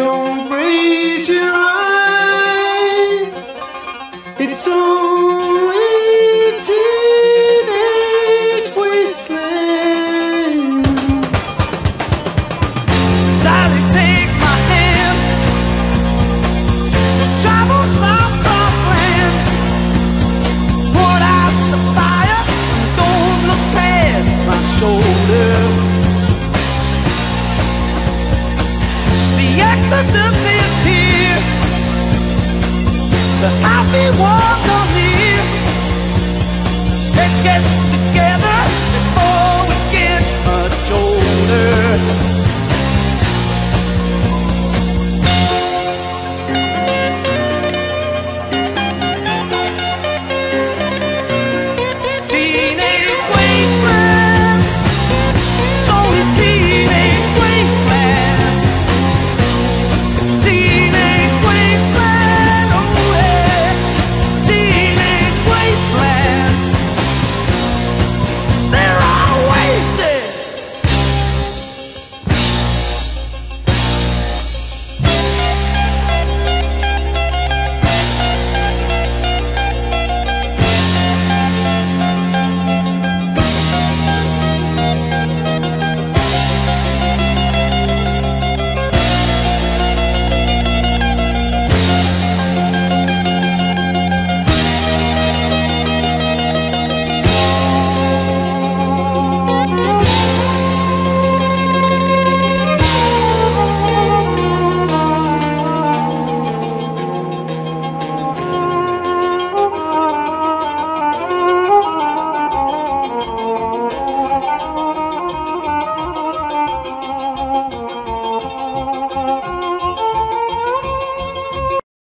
Don't the happy world come here. Let's get